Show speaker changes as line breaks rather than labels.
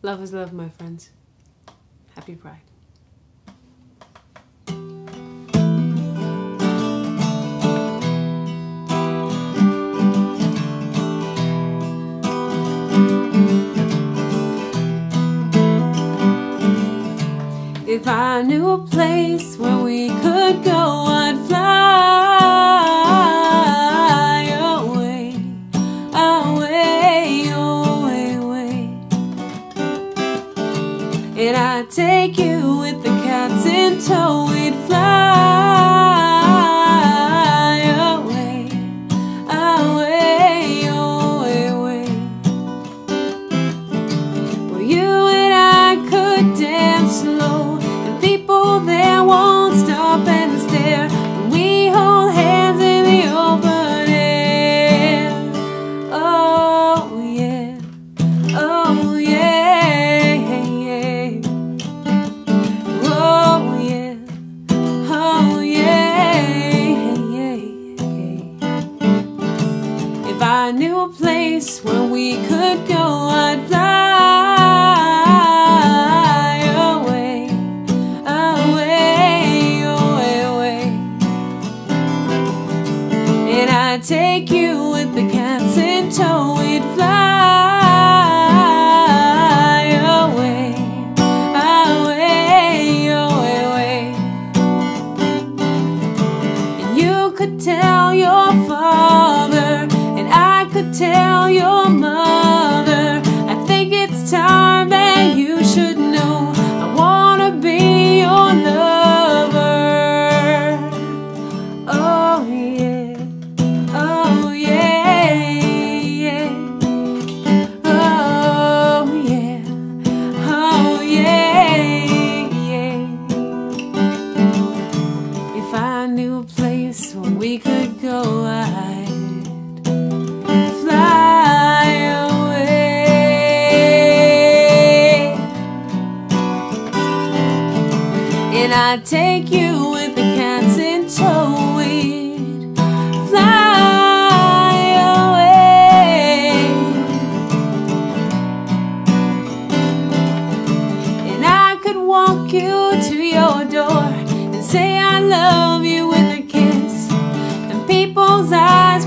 Love is love, my friends. Happy Pride. If I knew a place where we could go, I'd fly And I'd take you with the cats in tow, we'd fly away, away, away, away. Where you and I could dance slow, I knew a place where we could go, I'd fly away, away, away, away. And I'd take you with the cats in tow, we'd fly away, away, away, away. And you could tell your father, could tell your mother. I think it's time that you should know I wanna be your lover. Oh yeah, oh yeah, yeah. Oh yeah, oh yeah, yeah. If I knew a place where we could go, I'd I'd take you with the cats in tow. We'd fly away. And I could walk you to your door and say I love you with a kiss. And people's eyes